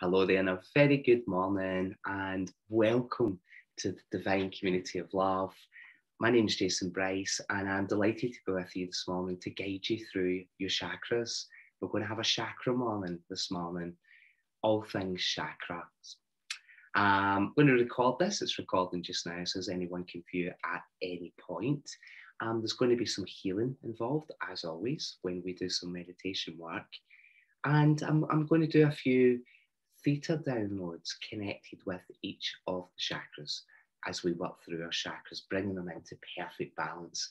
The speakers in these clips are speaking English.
Hello there, and a very good morning, and welcome to the Divine Community of Love. My name is Jason Bryce, and I'm delighted to be with you this morning to guide you through your chakras. We're going to have a chakra morning this morning, all things chakras. I'm going to record this, it's recording just now, so as anyone can view it at any point. Um, there's going to be some healing involved, as always, when we do some meditation work. And I'm, I'm going to do a few theta downloads connected with each of the chakras as we work through our chakras, bringing them into perfect balance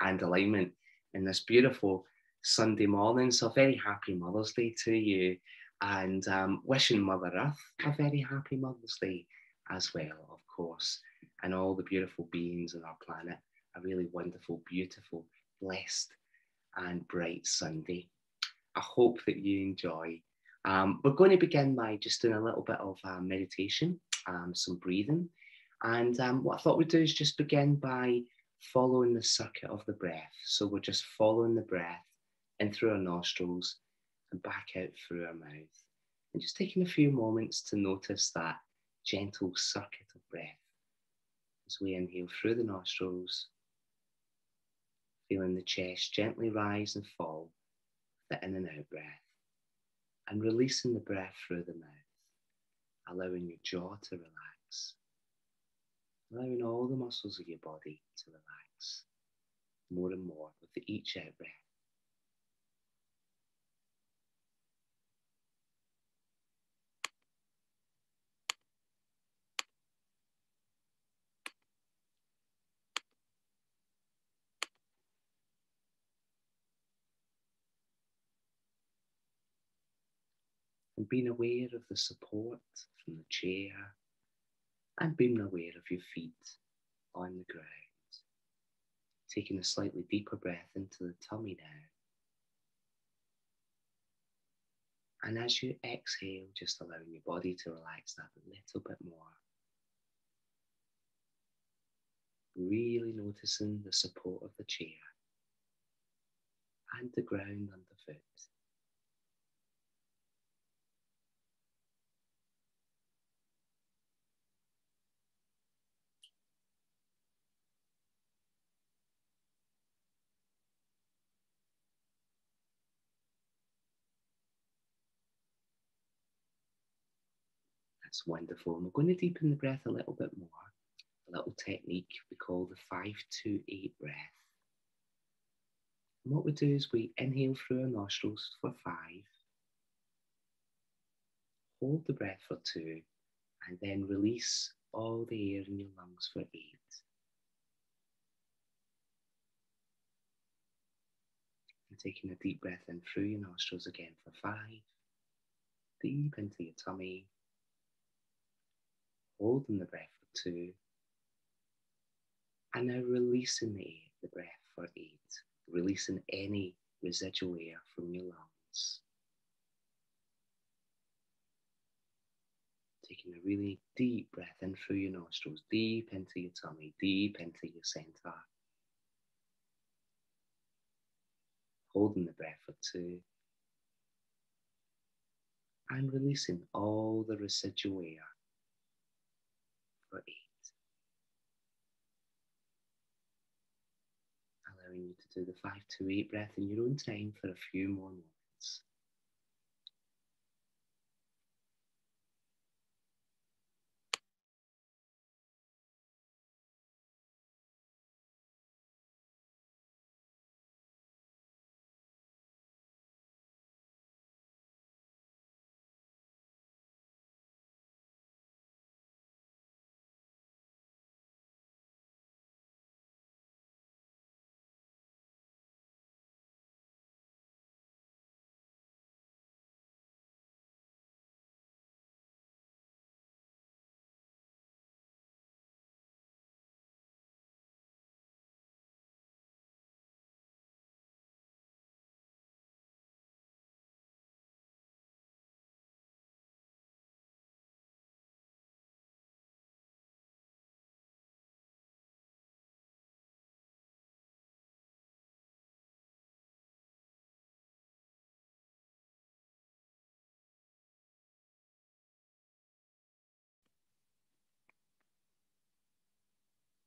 and alignment in this beautiful Sunday morning. So, very happy Mother's Day to you, and um, wishing Mother Earth a very happy Mother's Day as well, of course, and all the beautiful beings on our planet. A really wonderful, beautiful, blessed, and bright Sunday. I hope that you enjoy um, we're going to begin by just doing a little bit of uh, meditation, um, some breathing. And um, what I thought we'd do is just begin by following the circuit of the breath. So we're just following the breath in through our nostrils and back out through our mouth. And just taking a few moments to notice that gentle circuit of breath as we inhale through the nostrils, feeling the chest gently rise and fall, the in and out breath and releasing the breath through the mouth, allowing your jaw to relax, allowing all the muscles of your body to relax more and more with each out breath. Being aware of the support from the chair and being aware of your feet on the ground. Taking a slightly deeper breath into the tummy now. And as you exhale, just allowing your body to relax that a little bit more. Really noticing the support of the chair and the ground underfoot. That's wonderful. And we're going to deepen the breath a little bit more. A little technique we call the 528 breath. And what we do is we inhale through our nostrils for five, hold the breath for two, and then release all the air in your lungs for eight. And taking a deep breath in through your nostrils again for five, deep into your tummy holding the breath for two, and now releasing the, the breath for eight, releasing any residual air from your lungs. Taking a really deep breath in through your nostrils, deep into your tummy, deep into your center. Holding the breath for two. And releasing all the residual air Allowing you to do the five to eight breath in your own time for a few more moments.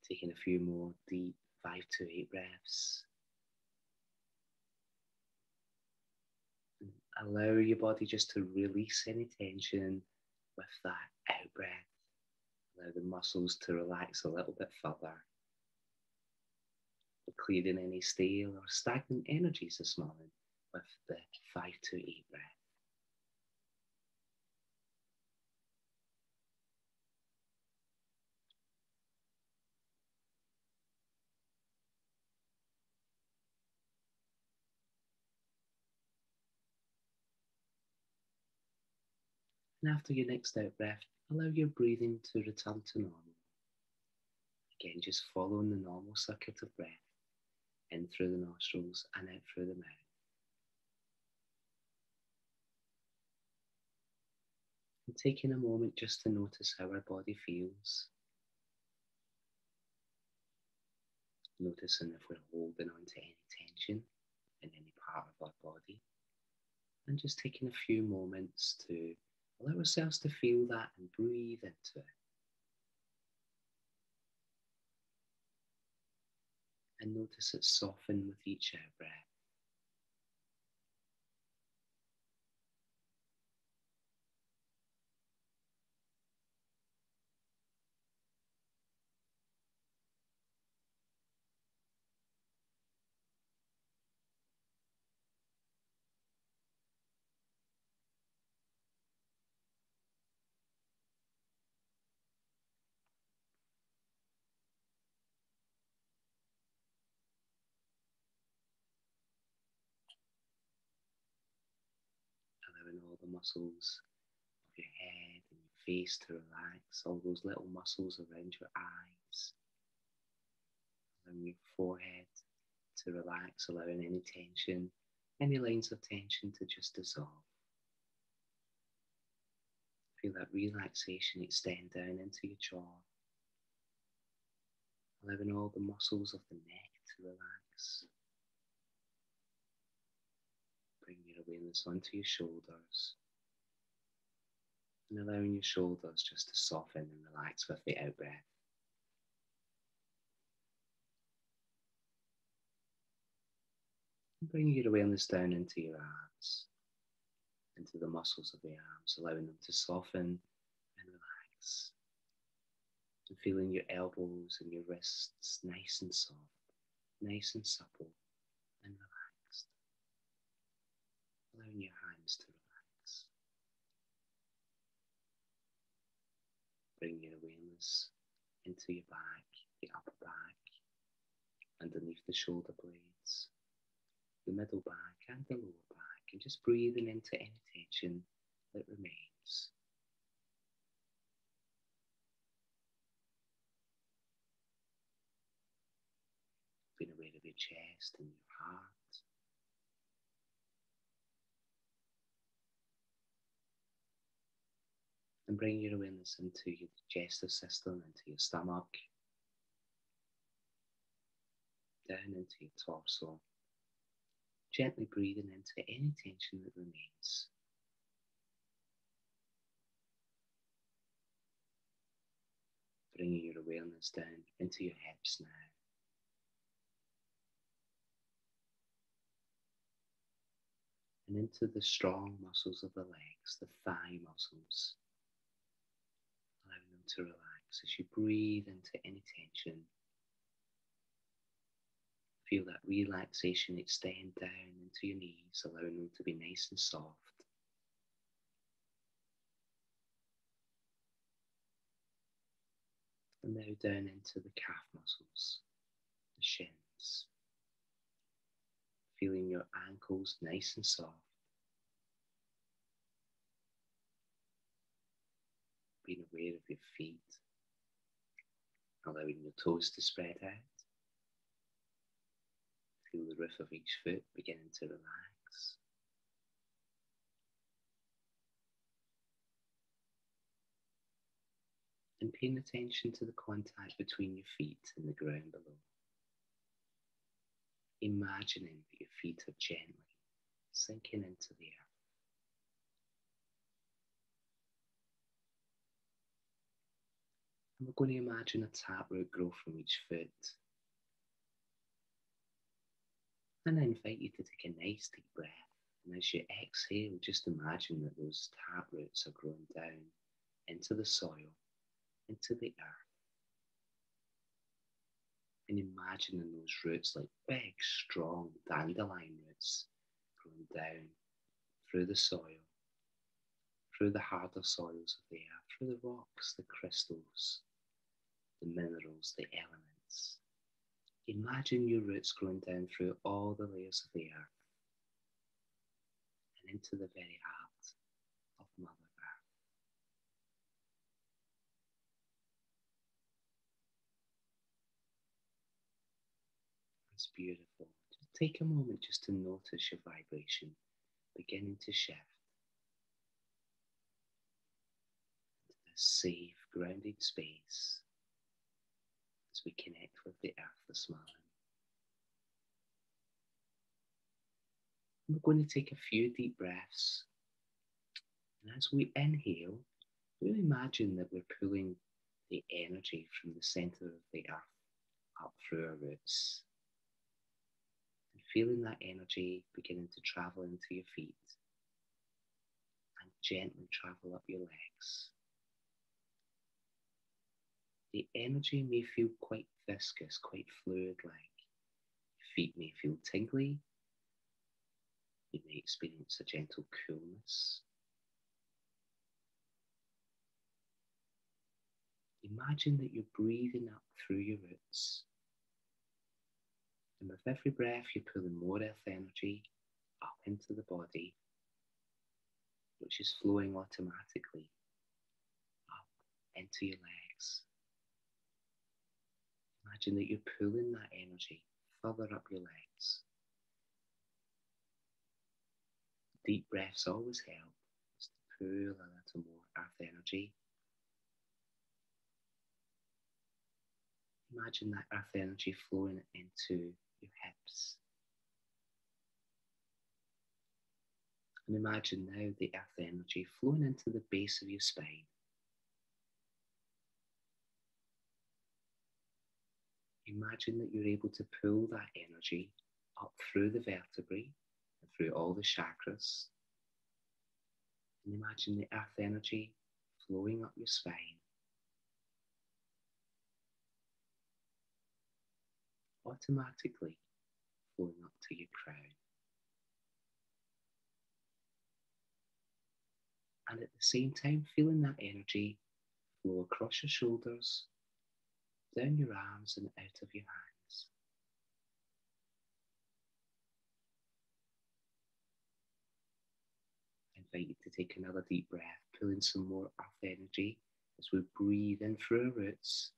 Taking a few more deep five to eight breaths. allow your body just to release any tension with that out breath. Allow the muscles to relax a little bit further. Clearing any stale or stagnant energies this morning with the five to eight breath. And after your next out breath, allow your breathing to return to normal. Again, just following the normal circuit of breath in through the nostrils and out through the mouth. And taking a moment just to notice how our body feels. Noticing if we're holding on to any tension in any part of our body. And just taking a few moments to Allow ourselves to feel that and breathe into it. And notice it soften with each breath. All the muscles of your head and your face to relax, all those little muscles around your eyes, allowing your forehead to relax, allowing any tension, any lines of tension to just dissolve. Feel that relaxation extend down into your jaw, allowing all the muscles of the neck to relax. Awareness onto your shoulders and allowing your shoulders just to soften and relax with the out breath. bring your awareness down into your arms, into the muscles of the arms, allowing them to soften and relax. And feeling your elbows and your wrists nice and soft, nice and supple and relaxed allowing your hands to relax. Bring your awareness into your back, the upper back, underneath the shoulder blades, the middle back and the lower back, and just breathing into any tension that remains. Being aware of your chest and your heart. And bring your awareness into your digestive system, into your stomach, down into your torso, gently breathing into any tension that remains. Bringing your awareness down into your hips now. And into the strong muscles of the legs, the thigh muscles to relax as you breathe into any tension. Feel that relaxation extend down into your knees, allowing them to be nice and soft. And now down into the calf muscles, the shins. Feeling your ankles nice and soft. Being aware of your feet, allowing your toes to spread out. Feel the roof of each foot beginning to relax. And paying attention to the contact between your feet and the ground below. Imagining that your feet are gently sinking into the earth. And we're going to imagine a taproot grow from each foot. And I invite you to take a nice deep breath. And as you exhale, just imagine that those taproots are growing down into the soil, into the earth. And imagining those roots like big, strong dandelion roots growing down through the soil, through the harder soils of the earth, through the rocks, the crystals, the minerals, the elements. Imagine your roots growing down through all the layers of the earth and into the very heart of Mother Earth. It's beautiful. Just take a moment just to notice your vibration beginning to shift into this safe, grounded space we connect with the earth this morning. We're going to take a few deep breaths. And as we inhale, we imagine that we're pulling the energy from the center of the earth up through our roots. And feeling that energy beginning to travel into your feet and gently travel up your legs. The energy may feel quite viscous, quite fluid like. Feet may feel tingly, you may experience a gentle coolness. Imagine that you're breathing up through your roots. And with every breath, you're pulling more earth energy up into the body, which is flowing automatically up into your legs. Imagine that you're pulling that energy further up your legs. Deep breaths always help just to pull a little more earth energy. Imagine that earth energy flowing into your hips. And imagine now the earth energy flowing into the base of your spine. Imagine that you're able to pull that energy up through the vertebrae and through all the chakras. And imagine the earth energy flowing up your spine. Automatically flowing up to your crown. And at the same time, feeling that energy flow across your shoulders, down your arms, and out of your hands. invite you to take another deep breath, pulling some more earth energy as we breathe in through our roots,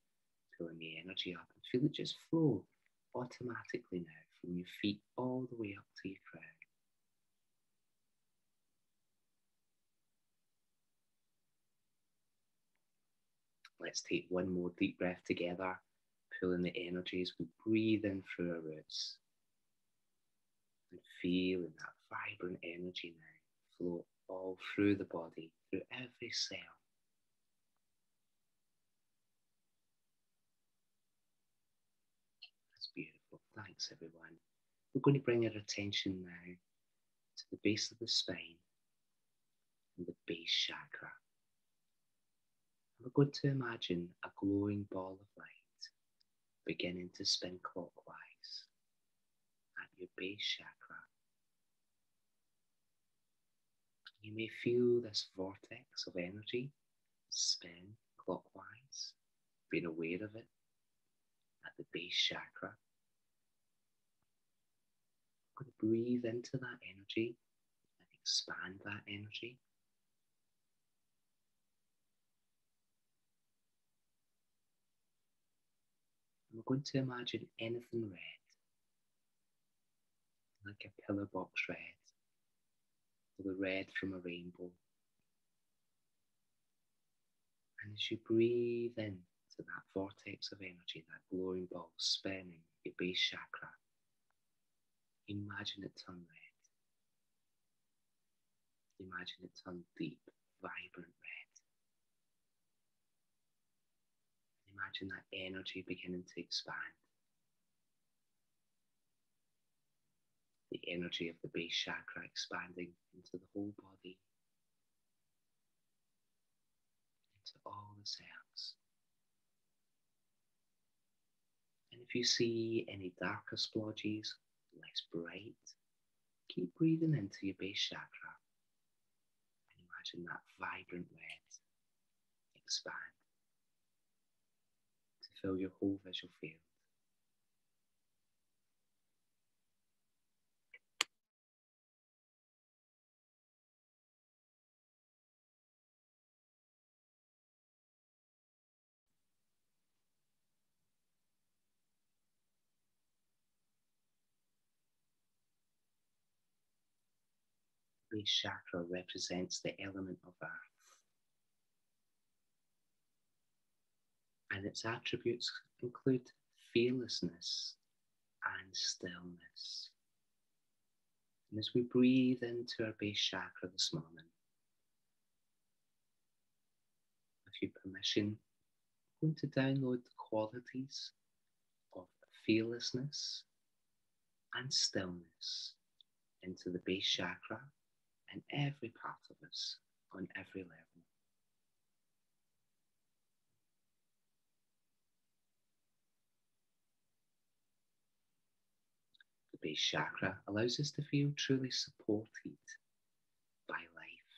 pulling the energy up and feel it just flow automatically now from your feet all the way up to your crown. Let's take one more deep breath together, pulling the energy as we breathe in through our roots and feeling that vibrant energy now flow all through the body, through every cell. That's beautiful. Thanks, everyone. We're going to bring our attention now to the base of the spine and the base chakra. We're going to imagine a glowing ball of light beginning to spin clockwise at your base chakra. You may feel this vortex of energy spin clockwise, being aware of it at the base chakra. I'm going to breathe into that energy and expand that energy. We're going to imagine anything red, like a pillar box red or the red from a rainbow. And as you breathe in to that vortex of energy, that glowing ball spinning your base chakra, imagine it turn red. Imagine it turn deep, vibrant red. Imagine that energy beginning to expand. The energy of the base chakra expanding into the whole body, into all the cells. And if you see any darker splodges, less bright, keep breathing into your base chakra and imagine that vibrant red expand fill your whole visual field. base chakra represents the element of earth. And its attributes include fearlessness and stillness. And as we breathe into our base chakra this morning, with your permission, I'm going to download the qualities of fearlessness and stillness into the base chakra and every part of us on every level. Base chakra allows us to feel truly supported by life.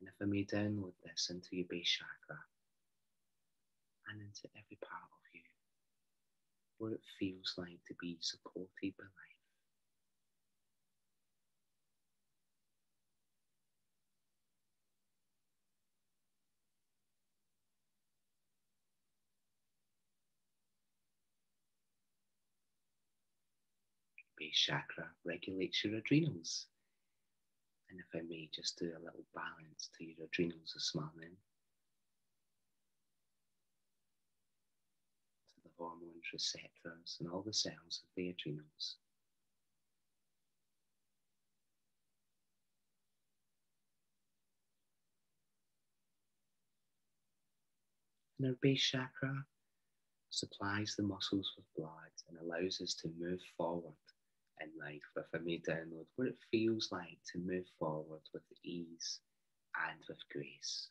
And if I may download this into your base chakra and into every part of you, what it feels like to be supported by life. Chakra regulates your adrenals. And if I may just do a little balance to your adrenals this morning. To the hormones, receptors, and all the cells of the adrenals. And our base chakra supplies the muscles with blood and allows us to move forward in life if I may download what it feels like to move forward with ease and with grace.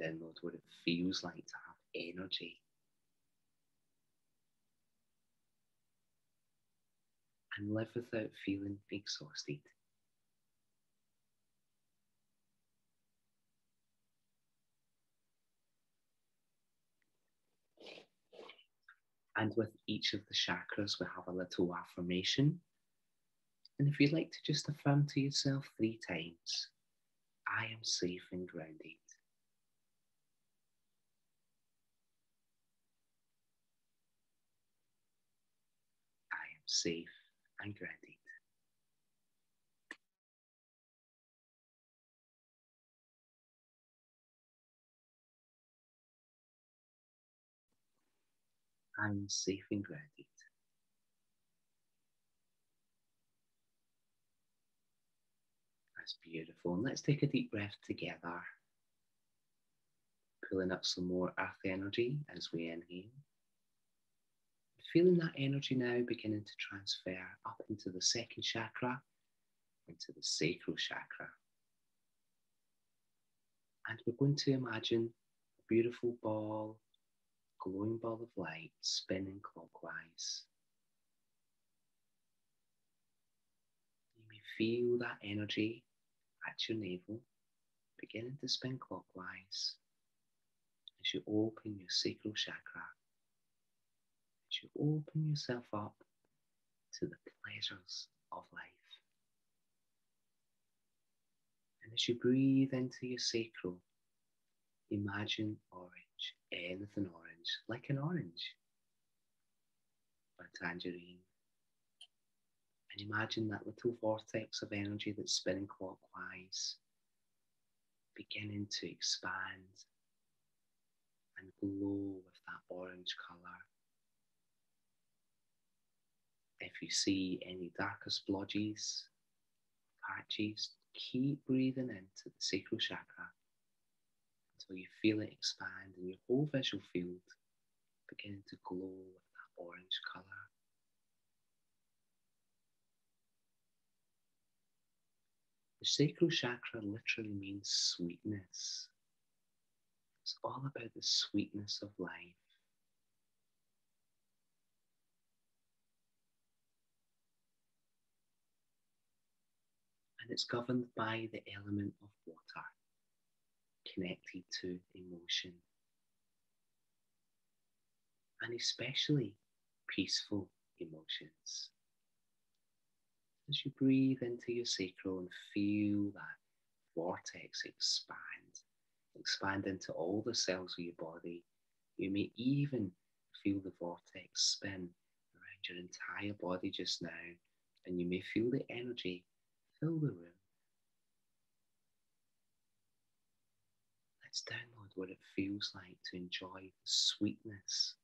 Download what it feels like to have energy and live without feeling exhausted. And with each of the chakras, we have a little affirmation. And if you'd like to just affirm to yourself three times, I am safe and grounded. I am safe and grounded. I'm safe and grounded. That's beautiful. And let's take a deep breath together. Pulling up some more earth energy as we inhale feeling that energy now beginning to transfer up into the second chakra, into the sacral chakra. And we're going to imagine a beautiful ball, glowing ball of light spinning clockwise. You may feel that energy at your navel beginning to spin clockwise as you open your sacral chakra you open yourself up to the pleasures of life. And as you breathe into your sacral, imagine orange, anything orange, like an orange or a tangerine. And imagine that little vortex of energy that's spinning clockwise beginning to expand and glow with that orange colour. If you see any darker splodges, patches, keep breathing into the sacral chakra until you feel it expand and your whole visual field beginning to glow with that orange colour. The sacral chakra literally means sweetness. It's all about the sweetness of life. And it's governed by the element of water, connected to emotion. And especially peaceful emotions. As you breathe into your sacral and feel that vortex expand expand into all the cells of your body. You may even feel the vortex spin around your entire body just now, and you may feel the energy fill the room. Let's download what it feels like to enjoy the sweetness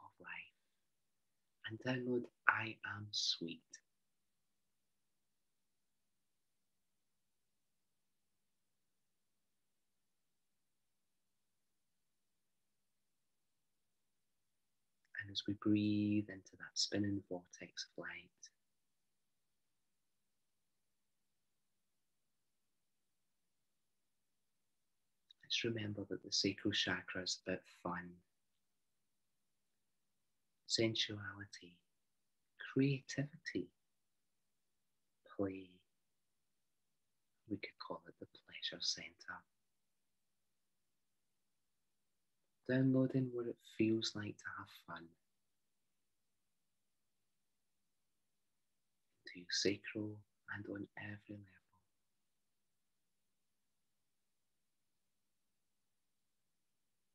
of life and download I am sweet. And as we breathe into that spinning vortex of light. Let's remember that the sacral chakra is about fun, sensuality, creativity, play. We could call it the pleasure center. Downloading what it feels like to have fun. to your sacral and on every level.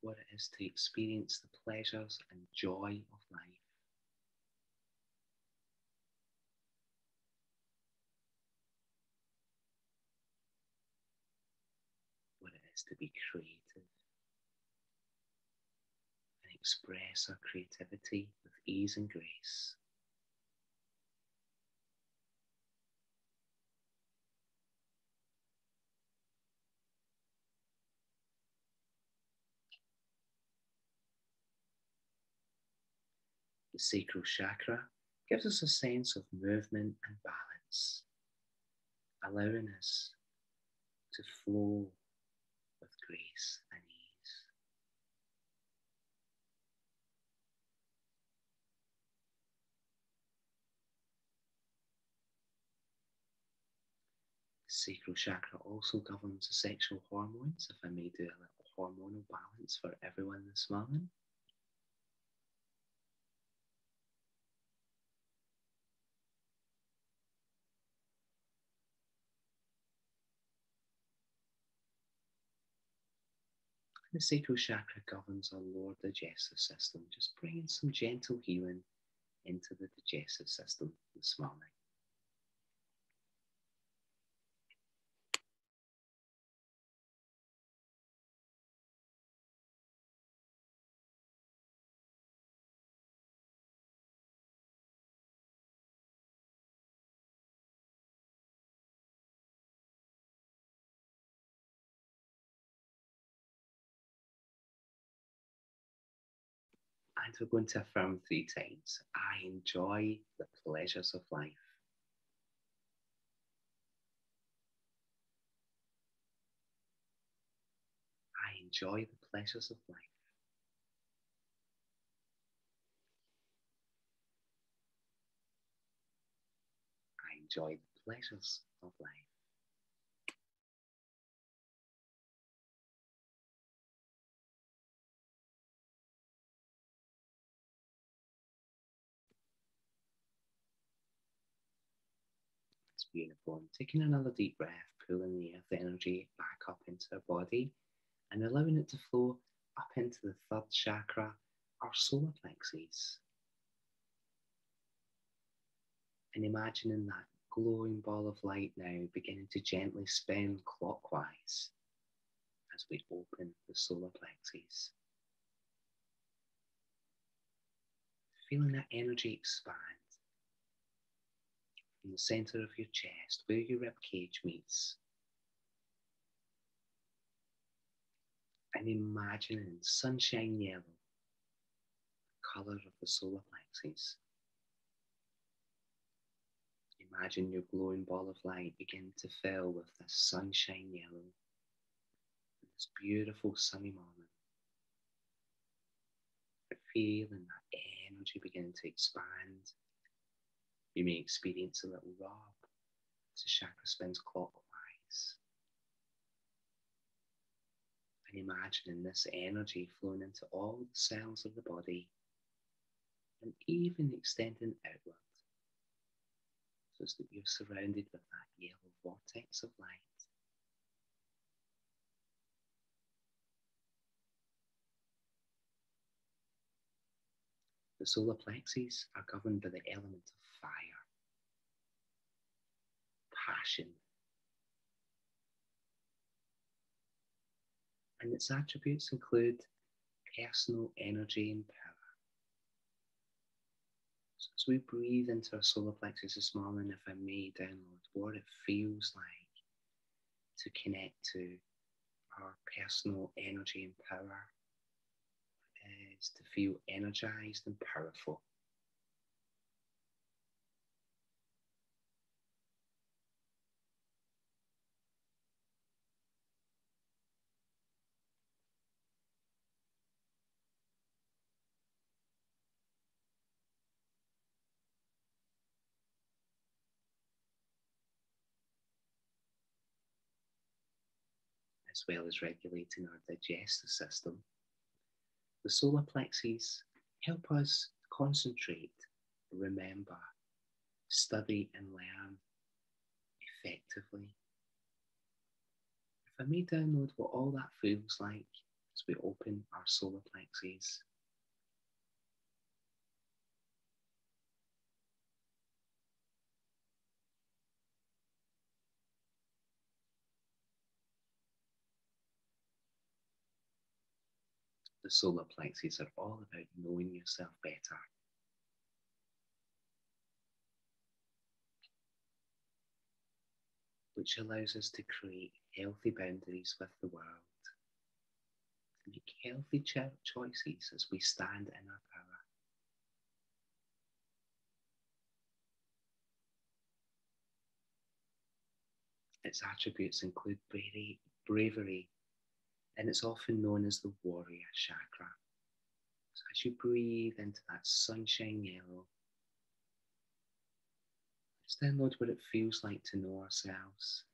What it is to experience the pleasures and joy of life. What it is to be creative and express our creativity with ease and grace. The sacral chakra gives us a sense of movement and balance, allowing us to flow with grace and ease. The sacral chakra also governs the sexual hormones, if I may do a little hormonal balance for everyone this morning. The sacral chakra governs our lower digestive system, just bringing some gentle healing into the digestive system this morning. And we're going to affirm three times I enjoy the pleasures of life. I enjoy the pleasures of life. I enjoy the pleasures of life. And taking another deep breath, pulling the earth energy back up into our body and allowing it to flow up into the third chakra, our solar plexus. And imagining that glowing ball of light now beginning to gently spin clockwise, as we open the solar plexus. Feeling that energy expand from the center of your chest, where your rib cage meets. And imagining sunshine yellow, the color of the solar plexus. Imagine your glowing ball of light begin to fill with this sunshine yellow, this beautiful sunny morning. Feeling that energy begin to expand. You may experience a little rub as the chakra spins clockwise. And imagining this energy flowing into all the cells of the body and even extending outward so that you're surrounded with that yellow vortex of light. The solar plexus are governed by the element of fire, passion, and its attributes include personal energy and power. So as we breathe into our solar plexus this morning, if I may download what it feels like to connect to our personal energy and power, is to feel energized and powerful. As well as regulating our digestive system. The solar plexus help us concentrate, remember, study, and learn effectively. If I may download what all that feels like as we open our solar plexus. The solar plexus are all about knowing yourself better. Which allows us to create healthy boundaries with the world, to make healthy cho- choices as we stand in our power. Its attributes include bravery, bravery and it's often known as the warrior chakra. So as you breathe into that sunshine yellow, let's download what it feels like to know ourselves,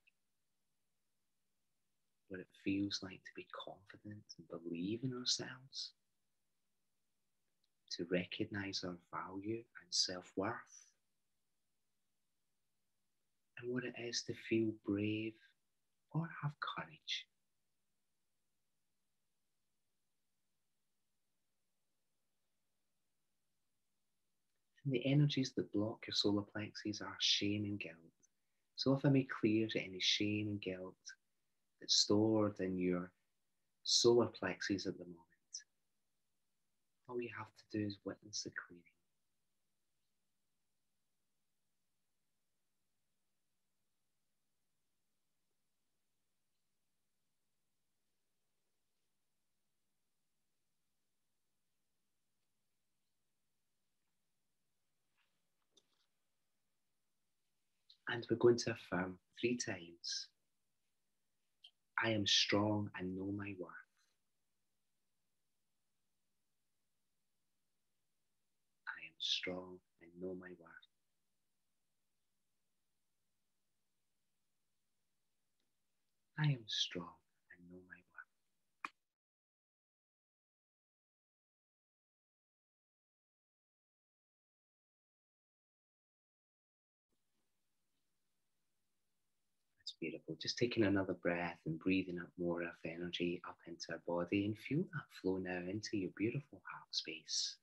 what it feels like to be confident and believe in ourselves, to recognize our value and self worth, and what it is to feel brave or have courage. And the energies that block your solar plexus are shame and guilt. So if I may clear any shame and guilt that's stored in your solar plexus at the moment, all you have to do is witness the clearing. And we're going to affirm three times I am strong and know my worth. I am strong and know my worth. I am strong Beautiful. Just taking another breath and breathing up more of energy up into our body and feel that flow now into your beautiful heart space.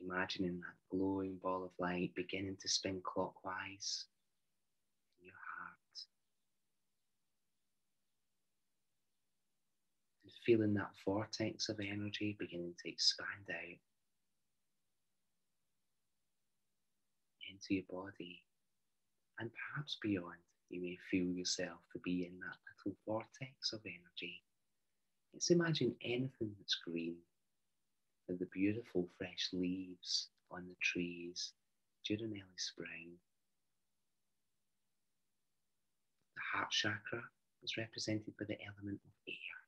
Imagining that glowing ball of light beginning to spin clockwise in your heart. And feeling that vortex of energy beginning to expand out into your body and perhaps beyond. You may feel yourself to be in that little vortex of energy. Let's imagine anything that's green, the beautiful fresh leaves on the trees during early spring. The heart chakra is represented by the element of air.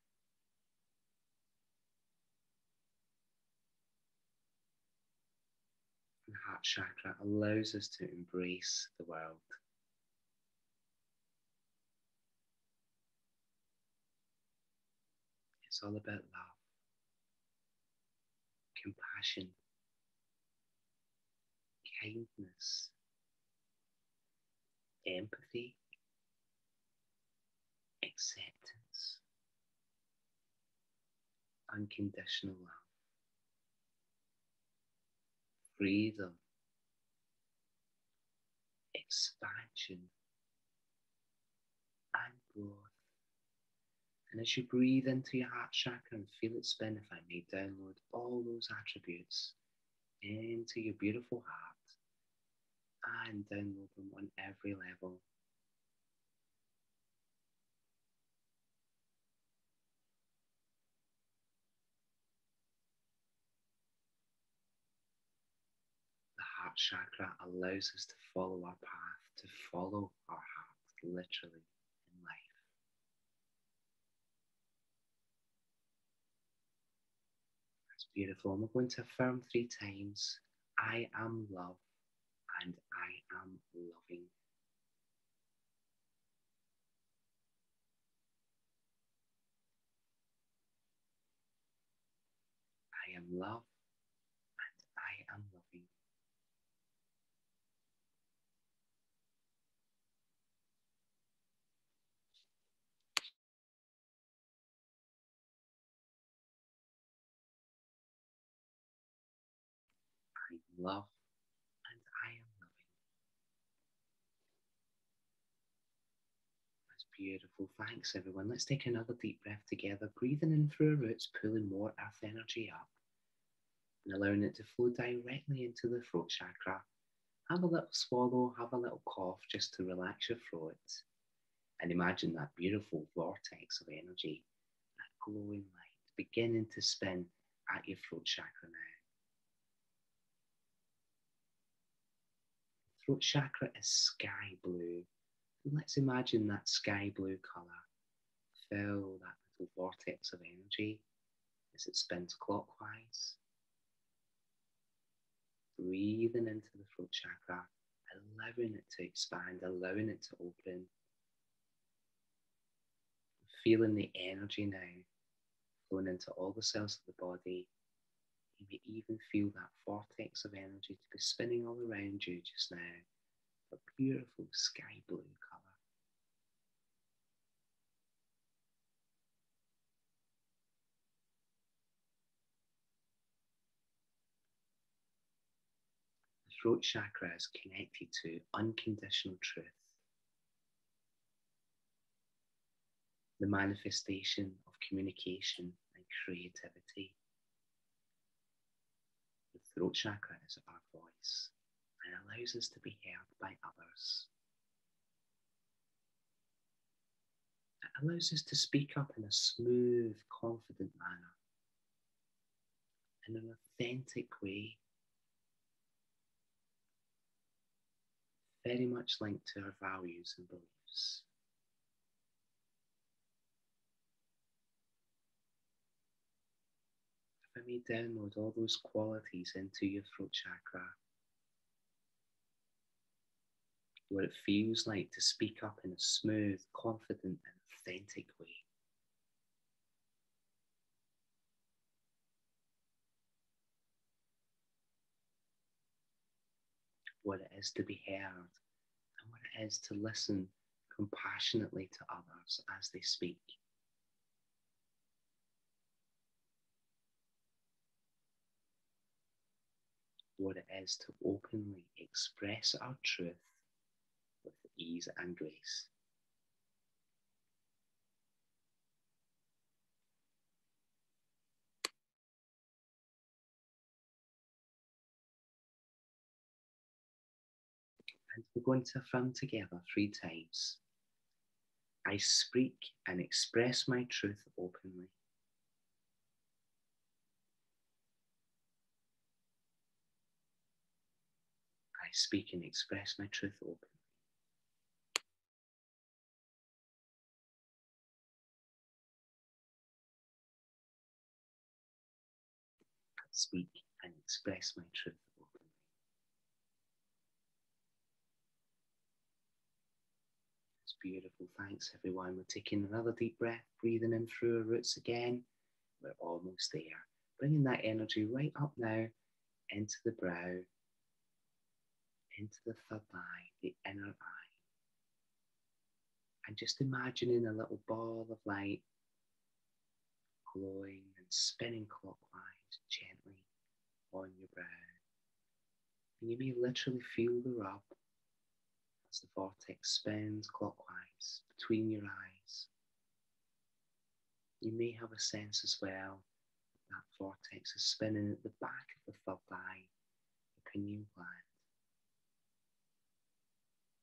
Heart chakra allows us to embrace the world. It's all about love, compassion, kindness, empathy, acceptance, unconditional love, freedom, expansion, and growth. And as you breathe into your heart chakra and feel it spin, if I may download all those attributes into your beautiful heart and download them on every level. Chakra allows us to follow our path, to follow our heart, literally. In life. That's beautiful. And we're going to affirm three times I am love and I am loving. I am love and I am loving. Love, and I am loving. That's beautiful. Thanks, everyone. Let's take another deep breath together, breathing in through our roots, pulling more earth energy up, and allowing it to flow directly into the throat chakra. Have a little swallow, have a little cough just to relax your throat. And imagine that beautiful vortex of energy, that glowing light beginning to spin at your throat chakra now. Throat chakra is sky blue. Let's imagine that sky blue colour fill that little vortex of energy as it spins clockwise. Breathing into the throat chakra, allowing it to expand, allowing it to open. Feeling the energy now flowing into all the cells of the body, you may even feel that vortex of energy to be spinning all around you just now, a beautiful sky blue colour. The throat chakra is connected to unconditional truth. The manifestation of communication and creativity throat chakra is our voice and allows us to be heard by others. It allows us to speak up in a smooth, confident manner, in an authentic way, very much linked to our values and beliefs. Download all those qualities into your throat chakra. What it feels like to speak up in a smooth, confident, and authentic way. What it is to be heard, and what it is to listen compassionately to others as they speak. what it is to openly express our truth with ease and grace. And we're going to affirm together three times. I speak and express my truth openly. I speak and express my truth openly. Speak and express my truth openly. It's beautiful. Thanks, everyone. We're taking another deep breath, breathing in through our roots again. We're almost there. Bringing that energy right up now into the brow, into the third eye, the inner eye. And just imagining a little ball of light glowing and spinning clockwise gently on your brow. And you may literally feel the rub as the vortex spins clockwise between your eyes. You may have a sense as well that, vortex is spinning at the back of the third eye, the pineal gland.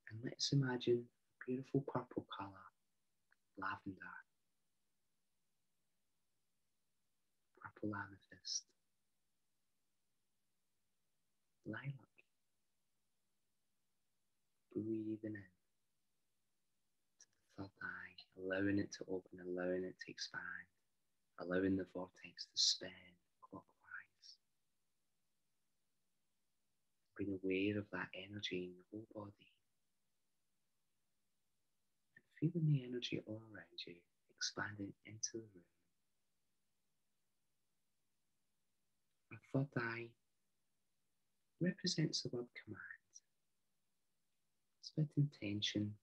And let's imagine a beautiful purple colour, lavender, purple amethyst, lilac. Breathing in to the third eye, allowing it to open, allowing it to expand, allowing the vortex to spin clockwise. Being aware of that energy in your whole body. Feeling the energy all around you expanding into the room. Our third eye represents the word command. It's with intention.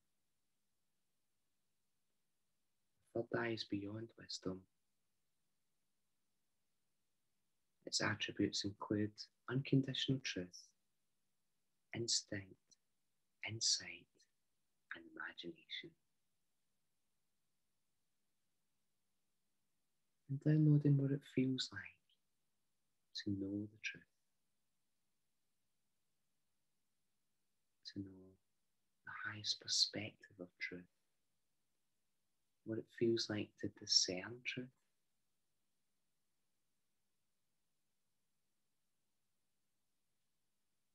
The third eye is beyond wisdom. Its attributes include unconditional truth, instinct, insight, and imagination. And downloading what it feels like to know the truth. to know the highest perspective of truth, what it feels like to discern truth.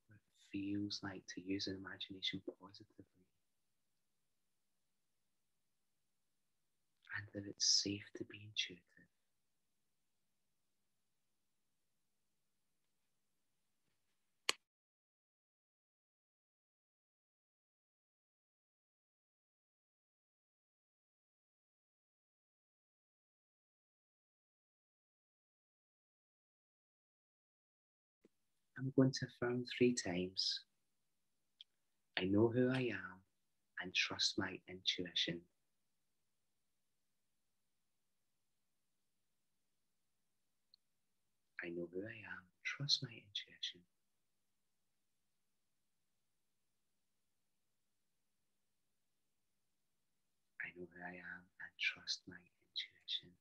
What it feels like to use an imagination positively. And that it's safe to be intuitive. I'm going to affirm three times. I know who I am and trust my intuition. I know who I am, trust my intuition. I know who I am and trust my intuition.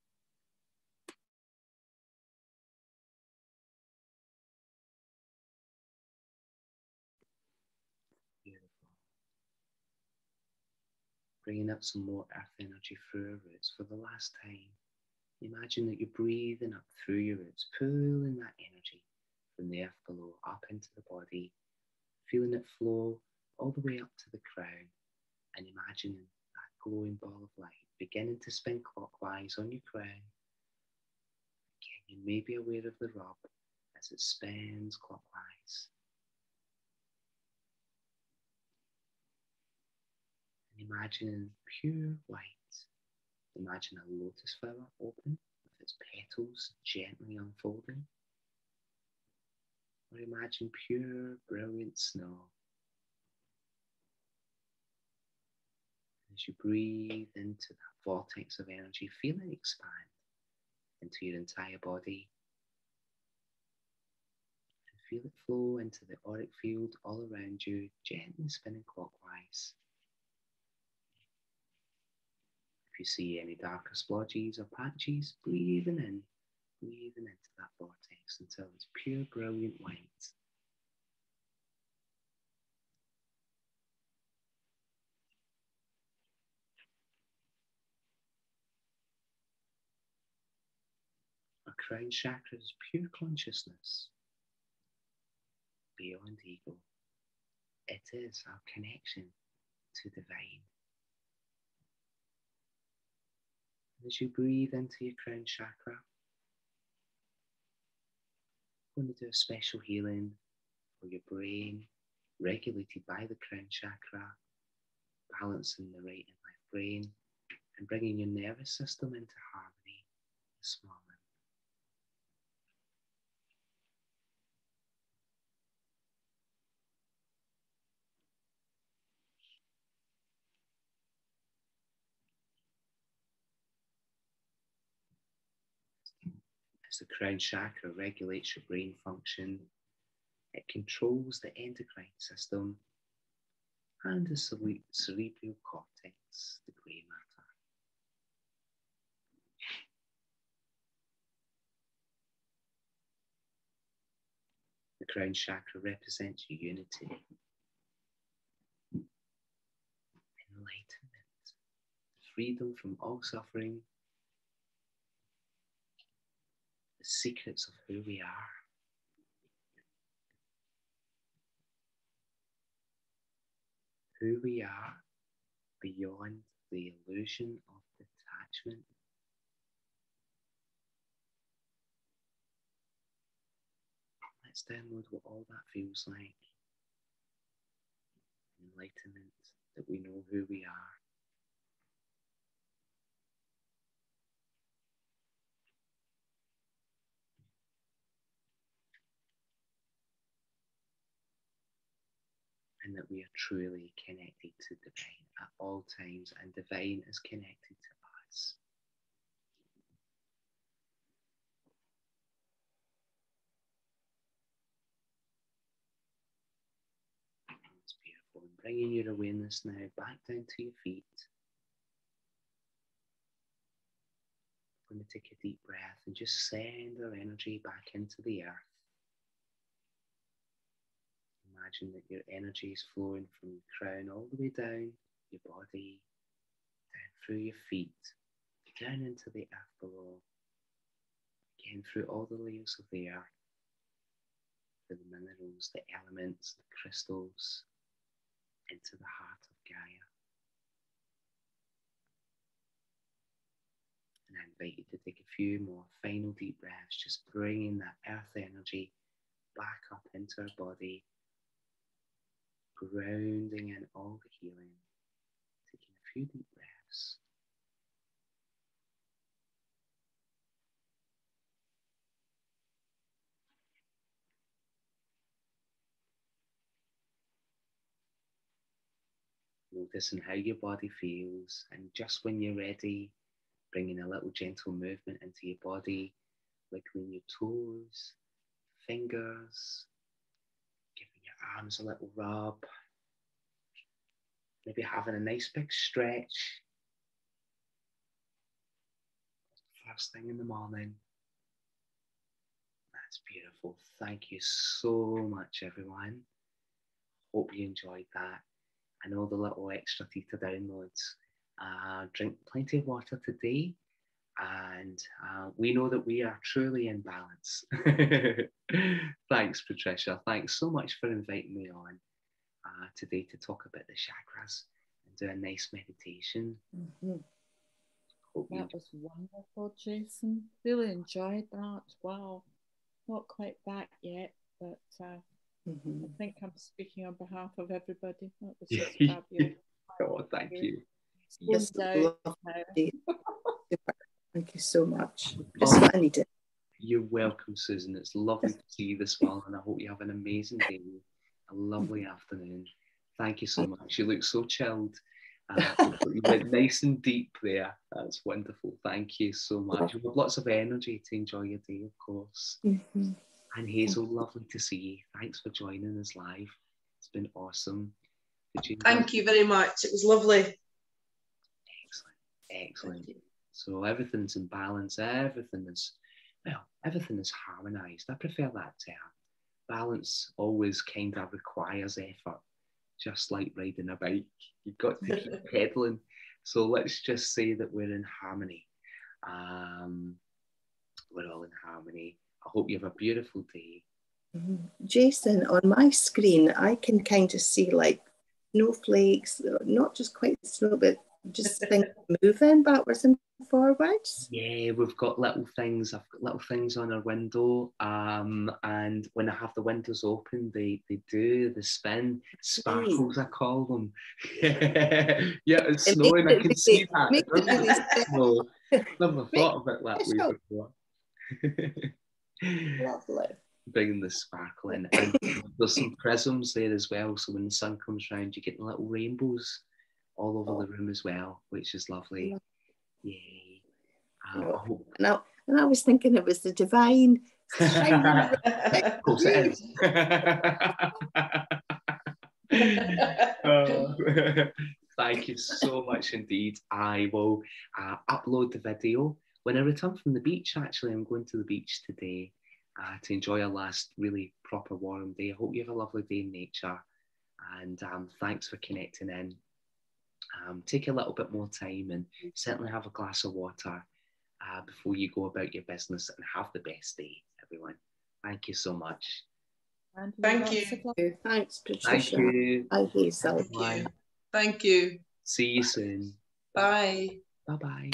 Beautiful. Bringing up some more earth energy through our roots for the last time. Imagine that you're breathing up through your roots, pulling that energy from the earth below up into the body, feeling it flow all the way up to the crown, and imagining that glowing ball of light beginning to spin clockwise on your crown. Again, you may be aware of the rub as it spins clockwise. And imagining pure white. Imagine a lotus flower open with its petals gently unfolding. Or imagine pure, brilliant snow. As you breathe into that vortex of energy, feel it expand into your entire body. And feel it flow into the auric field all around you, gently spinning clockwise. If you see any darker splotches or patches, breathing in, breathing into that vortex until it's pure brilliant white. Our crown chakra is pure consciousness, beyond ego. It is our connection to divine. As you breathe into your crown chakra, I'm going to do a special healing for your brain, regulated by the crown chakra, balancing the right and left brain, and bringing your nervous system into harmony this moment. The crown chakra regulates your brain function, it controls the endocrine system and the cerebral cortex, the grey matter. The crown chakra represents unity, enlightenment, freedom from all suffering secrets of who we are. Who we are beyond the illusion of detachment. Let's download what all that feels like. Enlightenment, that we know who we are. And that we are truly connected to divine at all times, and divine is connected to us. It's beautiful. And bringing your awareness now back down to your feet. I'm going to take a deep breath and just send our energy back into the earth imagine that your energy is flowing from the crown all the way down your body, down through your feet, down into the earth below, again through all the layers of the earth, through the minerals, the elements, the crystals, into the heart of Gaia. And I invite you to take a few more final deep breaths, just bringing that earth energy back up into our body grounding in all the healing, taking a few deep breaths. Noticing how your body feels, and just when you're ready, bringing a little gentle movement into your body, wiggling your toes, fingers, arms a little rub. Maybe having a nice big stretch. First thing in the morning. That's beautiful. Thank you so much, everyone. Hope you enjoyed that. And all the little extra Theta downloads. Uh, drink plenty of water today and uh, we know that we are truly in balance. Thanks, Patricia. Thanks so much for inviting me on uh, today to talk about the chakras and do a nice meditation. Mm-hmm. That was wonderful, Jason. Really enjoyed that. Wow. Not quite back yet, but uh, mm-hmm. I think I'm speaking on behalf of everybody. That was just fabulous. oh, thank you. Yes, Thank you so much. Just oh, what I. You're welcome, Susan. It's lovely to see you this morning. I hope you have an amazing day, a lovely afternoon. Thank you so much. You look so chilled. Uh, you went nice and deep there. That's wonderful. Thank you so much. You have lots of energy to enjoy your day, of course. Mm-hmm. And Hazel, lovely to see you. Thanks for joining us live. It's been awesome. You Thank you very much. It was lovely. Excellent. Excellent. So everything's in balance, everything is, well, everything is harmonized. I prefer that term. Balance always kind of requires effort, just like riding a bike. You've got to keep pedaling. So let's just say that we're in harmony. Um, we're all in harmony. I hope you have a beautiful day. Mm-hmm. Jason, on my screen, I can kind of see like snowflakes, not just quite snow, but just things moving backwards and forwards. Yeah, we've got little things. I've got little things on our window, um, and when I have the windows open, they they do the spin sparkles. I call them. yeah, it's snowing. I can see that. no, never thought of it that way before. Lovely. Bringing the sparkle in, and there's some prisms there as well. So when the sun comes round, you get the little rainbows all over the room as well, which is lovely. Yay. Um, and, I, and I was thinking it was the divine. of course it is. uh, thank you so much indeed. I will uh, upload the video when I return from the beach. Actually, I'm going to the beach today uh, to enjoy a last really proper warm day. I hope you have a lovely day in nature. And um, thanks for connecting in um, take a little bit more time and certainly have a glass of water uh, before you go about your business and have the best day, everyone. Thank you so much. Thank you. Thanks, Patricia. Thank you. Thank you. Thank you. Thank you. See you soon. Bye. Bye bye.